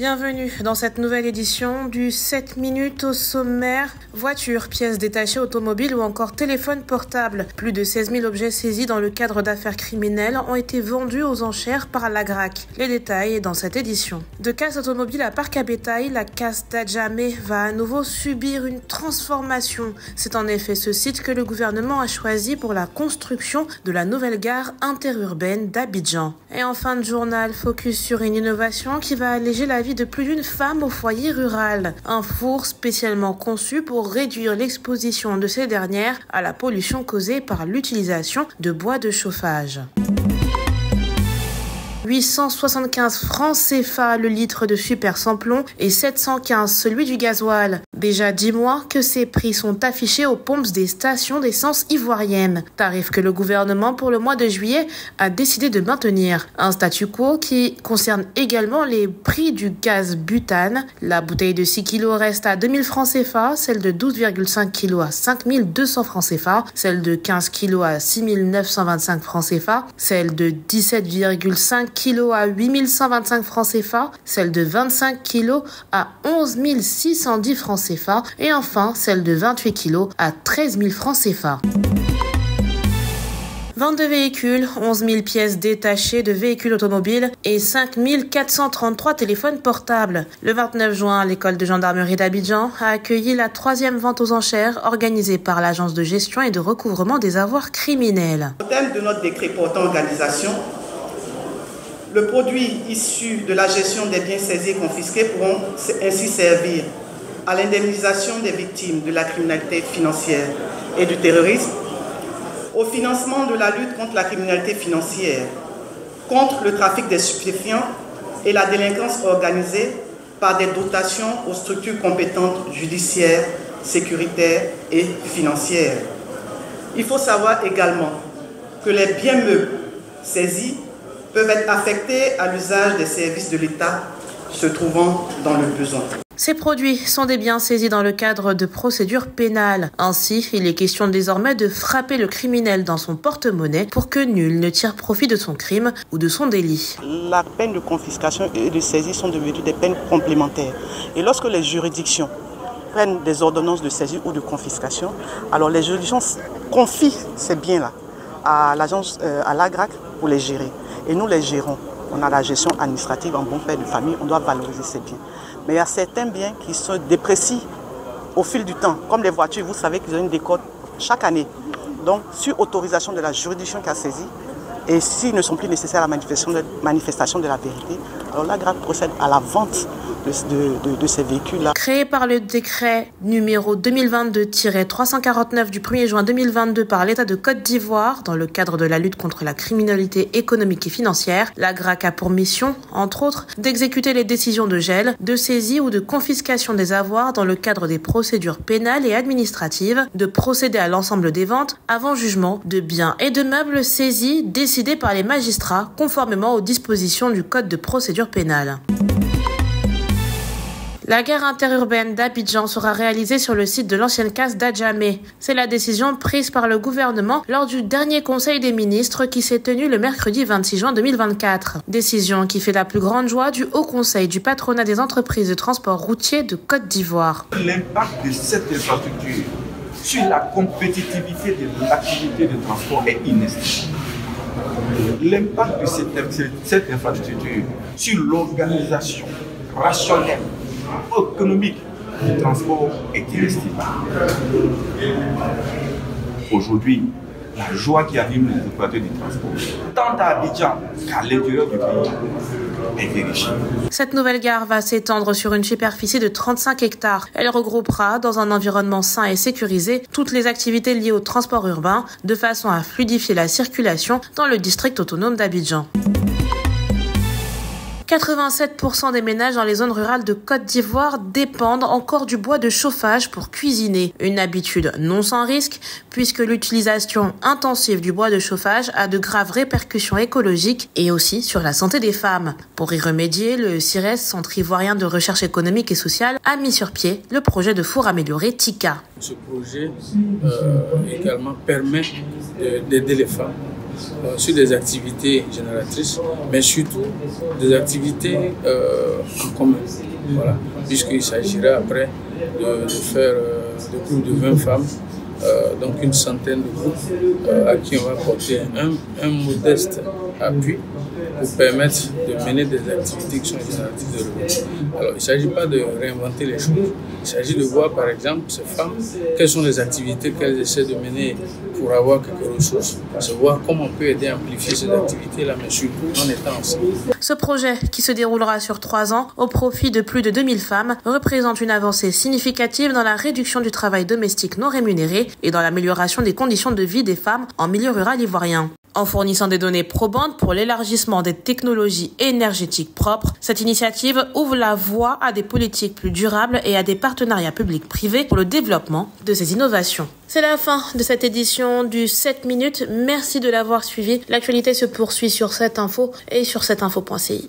Bienvenue dans cette nouvelle édition du 7 minutes au sommaire. Voitures, pièces détachées automobiles ou encore téléphone portable. Plus de 16 000 objets saisis dans le cadre d'affaires criminelles ont été vendus aux enchères par la GRAC. Les détails dans cette édition. De casse automobile à parc à bétail, la casse d'Adjamé va à nouveau subir une transformation. C'est en effet ce site que le gouvernement a choisi pour la construction de la nouvelle gare interurbaine d'Abidjan. Et en fin de journal, focus sur une innovation qui va alléger la vie de plus d'une femme au foyer rural. Un four spécialement conçu pour réduire l'exposition de ces dernières à la pollution causée par l'utilisation de bois de chauffage. 875 francs CFA le litre de super samplon et 715 celui du gasoil. Déjà dix mois que ces prix sont affichés aux pompes des stations d'essence ivoiriennes. Tarif que le gouvernement pour le mois de juillet a décidé de maintenir. Un statu quo qui concerne également les prix du gaz butane. La bouteille de 6 kg reste à 2000 francs CFA, celle de 12,5 kg à 5200 francs CFA, celle de 15 kg à 6925 francs CFA, celle de 17,5 kg à 8125 francs CFA, celle de 25 kg à 11 610 francs CFA et enfin celle de 28 kg à 13 000 francs CFA. 22 véhicules, 11 000 pièces détachées de véhicules automobiles et 5 433 téléphones portables. Le 29 juin, l'école de gendarmerie d'Abidjan a accueilli la troisième vente aux enchères organisée par l'agence de gestion et de recouvrement des avoirs criminels. Au thème de notre décret portant organisation, le produit issu de la gestion des biens saisis et confisqués pourront ainsi servir à l'indemnisation des victimes de la criminalité financière et du terrorisme, au financement de la lutte contre la criminalité financière, contre le trafic des stupéfiants et la délinquance organisée par des dotations aux structures compétentes judiciaires, sécuritaires et financières. Il faut savoir également que les biens meubles saisis peuvent être affectés à l'usage des services de l'État se trouvant dans le besoin. Ces produits sont des biens saisis dans le cadre de procédures pénales. Ainsi, il est question désormais de frapper le criminel dans son porte-monnaie pour que nul ne tire profit de son crime ou de son délit. La peine de confiscation et de saisie sont devenues des peines complémentaires. Et lorsque les juridictions prennent des ordonnances de saisie ou de confiscation, alors les juridictions confient ces biens-là à l'agence, euh, à l'AGRAC pour les gérer. Et nous les gérons. On a la gestion administrative en bon père de famille, on doit valoriser ces biens. Mais il y a certains biens qui se déprécient au fil du temps. Comme les voitures, vous savez qu'ils ont une décote chaque année. Donc, sur autorisation de la juridiction qui a saisi, et s'ils ne sont plus nécessaires à la manifestation de, la vérité, alors la grâce procède à la vente de, ces véhicules-là. Créé par le décret numéro 2022-349 du 1er juin 2022 par l'État de Côte d'Ivoire dans le cadre de la lutte contre la criminalité économique et financière, la GRAC a pour mission, entre autres, d'exécuter les décisions de gel, de saisie ou de confiscation des avoirs dans le cadre des procédures pénales et administratives, de procéder à l'ensemble des ventes avant jugement de biens et de meubles saisis décidés par les magistrats conformément aux dispositions du Code de procédure pénale. La gare interurbaine d'Abidjan sera réalisée sur le site de l'ancienne case d'Adjamé. C'est la décision prise par le gouvernement lors du dernier conseil des ministres qui s'est tenu le mercredi 26 juin 2024. Décision qui fait la plus grande joie du Haut Conseil du patronat des entreprises de transport routier de Côte d'Ivoire. L'impact de cette infrastructure sur la compétitivité de l'activité de transport est inestimable. L'impact de cette, infrastructure sur l'organisation rationnelle économique du transport est inestimable. Aujourd'hui, la joie qui anime les du transport, tant à Abidjan qu'à l'intérieur du pays. Cette nouvelle gare va s'étendre sur une superficie de 35 hectares. Elle regroupera, dans un environnement sain et sécurisé, toutes les activités liées au transport urbain, de façon à fluidifier la circulation dans le district autonome d'Abidjan. 87% des ménages dans les zones rurales de Côte d'Ivoire dépendent encore du bois de chauffage pour cuisiner. Une habitude non sans risque puisque l'utilisation intensive du bois de chauffage a de graves répercussions écologiques et aussi sur la santé des femmes. Pour y remédier, le CIRES, Centre ivoirien de recherche économique et sociale, a mis sur pied le projet de four amélioré TICA. Ce projet euh, également permet d'aider les femmes euh, sur des activités génératrices, mais surtout des activités en commun. Voilà, puisqu'il s'agira après de, faire de plus de 20 femmes donc une centaine de groupes à qui on va porter un, un modeste appui pour permettre de mener des activités qui sont activités de revenu. Alors, il ne s'agit pas de réinventer les choses. Il s'agit de voir, par exemple, ces femmes, quelles sont les activités qu'elles essaient de mener pour avoir quelques ressources, se voir comment on peut aider à amplifier ces activités-là, mais surtout en étant ensemble. Ce projet, qui se déroulera sur trois ans au profit de plus de 2000 femmes, représente une avancée significative dans la réduction du travail domestique non rémunéré et dans l'amélioration des conditions de vie des femmes en milieu rural ivoirien. En fournissant des données probantes pour l'élargissement des technologies énergétiques propres, cette initiative ouvre la voie à des politiques plus durables et à des partenariats publics-privés pour le développement de ces innovations. C'est la fin de cette édition du 7 minutes. Merci de l'avoir suivi. L'actualité se poursuit sur cette info et sur cette info.ci.